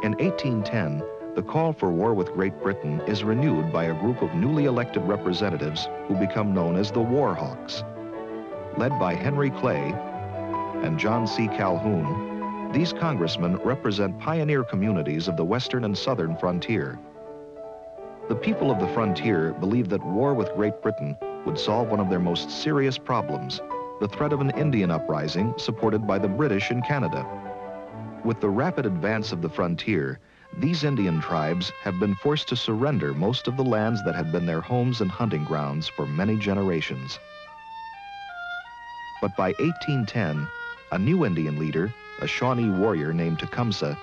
In 1810, the call for war with Great Britain is renewed by a group of newly elected representatives who become known as the War Hawks. Led by Henry Clay and John C. Calhoun, these congressmen represent pioneer communities of the western and southern frontier. The people of the frontier believe that war with Great Britain would solve one of their most serious problems, the threat of an Indian uprising supported by the British in Canada. With the rapid advance of the frontier, these Indian tribes have been forced to surrender most of the lands that had been their homes and hunting grounds for many generations. But by 1810, a new Indian leader, a Shawnee warrior named Tecumseh,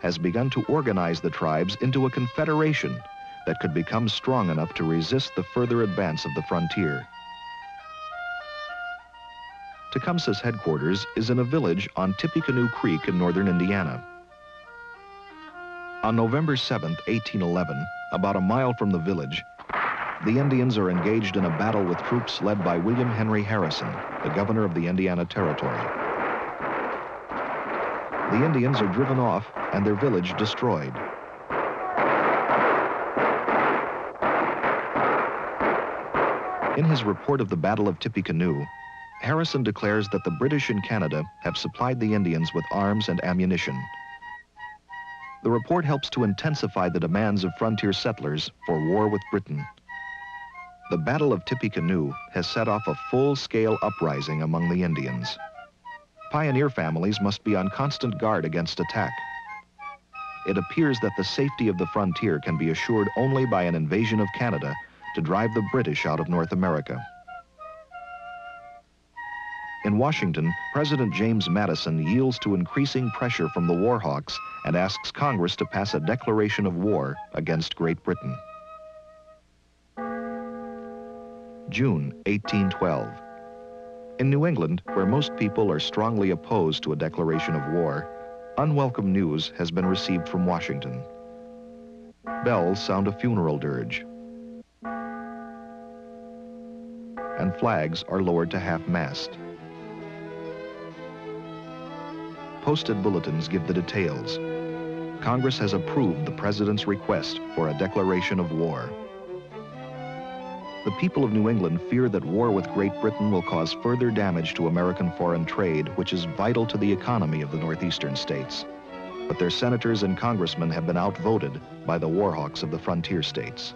has begun to organize the tribes into a confederation that could become strong enough to resist the further advance of the frontier. Tecumseh's headquarters is in a village on Tippecanoe Creek in northern Indiana. On November 7, 1811, about a mile from the village, the Indians are engaged in a battle with troops led by William Henry Harrison, the governor of the Indiana Territory. The Indians are driven off and their village destroyed. In his report of the Battle of Tippecanoe, Harrison declares that the British in Canada have supplied the Indians with arms and ammunition. The report helps to intensify the demands of frontier settlers for war with Britain. The Battle of Tippecanoe has set off a full-scale uprising among the Indians. Pioneer families must be on constant guard against attack. It appears that the safety of the frontier can be assured only by an invasion of Canada to drive the British out of North America. In Washington, President James Madison yields to increasing pressure from the war hawks and asks Congress to pass a declaration of war against Great Britain. June 1812. In New England, where most people are strongly opposed to a declaration of war, unwelcome news has been received from Washington. Bells sound a funeral dirge. and flags are lowered to half-mast. Posted bulletins give the details. Congress has approved the President's request for a declaration of war. The people of New England fear that war with Great Britain will cause further damage to American foreign trade, which is vital to the economy of the northeastern states. But their senators and congressmen have been outvoted by the warhawks of the frontier states.